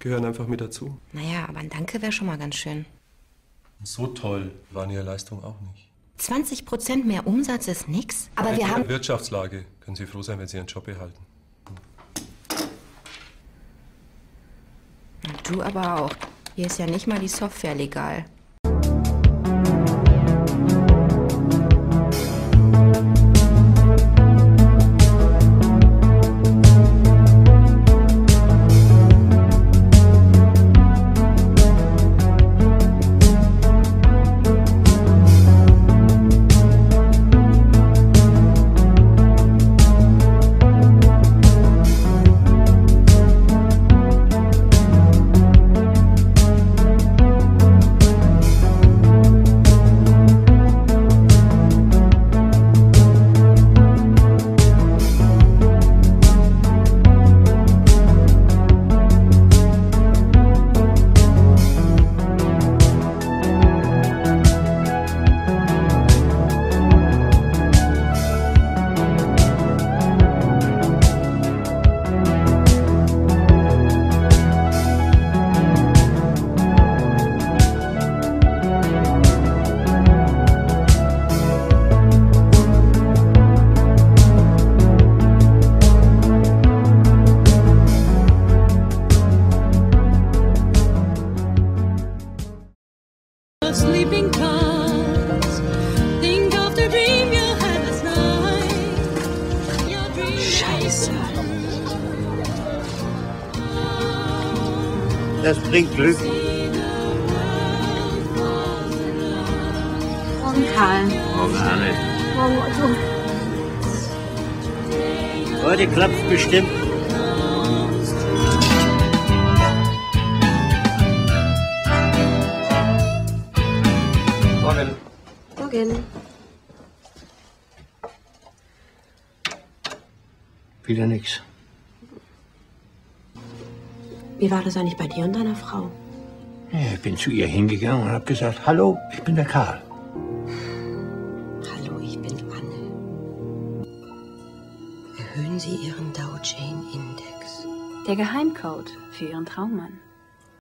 gehören einfach mit dazu. Naja, aber ein Danke wäre schon mal ganz schön. So toll waren Ihre Leistungen auch nicht. 20 Prozent mehr Umsatz ist nix, aber wir der haben... Wirtschaftslage können Sie froh sein, wenn Sie Ihren Job behalten. Du aber auch. Hier ist ja nicht mal die Software legal. Scheiße. Das bringt Glück. Morgen, Karl. Morgen, Anne. Morgen, Otto. Heute klappt's bestimmt. Morgen. Wieder nix. Wie war das eigentlich bei dir und deiner Frau? Ja, ich bin zu ihr hingegangen und hab gesagt, hallo, ich bin der Karl. Hallo, ich bin Anne. Erhöhen Sie Ihren Dow Jane Index. Der Geheimcode für Ihren Traummann.